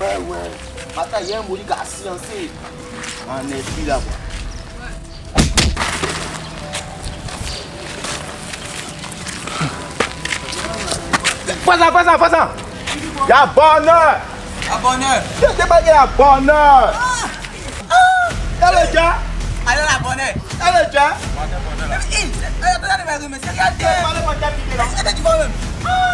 Wewe, hata yeye muliga asianse. Anefila bwana. Pasa, pasa, pasa. La bonne heure. La bonne heure. Je t'ai pas y a bonne heure. Ah. Ah. Allez, déjà. Allez, la bonne heure. Allez, déjà. Allez, la bonne heure. Allez, la bonne heure. Allez, la bonne heure. Allez, la bonne heure. Allez, la bonne heure. Allez, la bonne heure.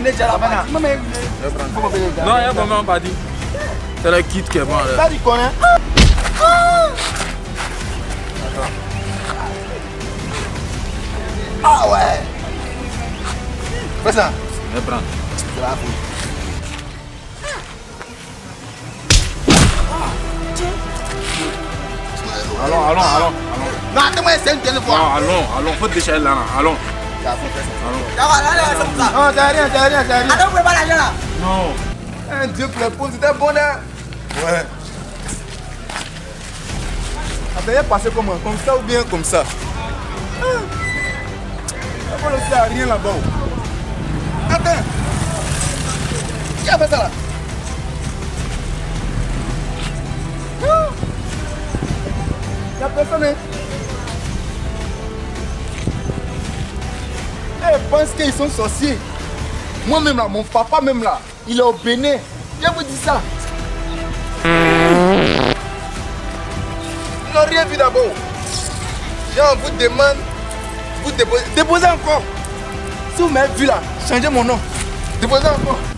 mwen e jala pati. Mwen mwen mwen jala. Non, yon mwen mwen pati. Se le kit ke mwen. Sa di konen. A we. Fes nan? E pran. Se la pou. Allons, allons, allons. allons. Non, attends-moi, c'est une téléphone. Non, allons, allons, faut te déchirer là, allons. Non, t'as rien, t'as rien, t'as rien. Attends, vous pas l'argent là Non. Un duple, pour Não. bon, hein Ouais. Après, il passé comment Comme ça ou bien comme ça Après, le sert à rien là-bas. Attends. Qui a fait ça là La personne est. pense qu'ils sont sorciers. Moi-même là, mon papa même là, il est au Bénin. Je vous dis ça. Ils n'ont rien vu d'abord. je vous demande, vous déposez, déposez encore. Si vous m'avez vu là, changez mon nom. Déposez encore.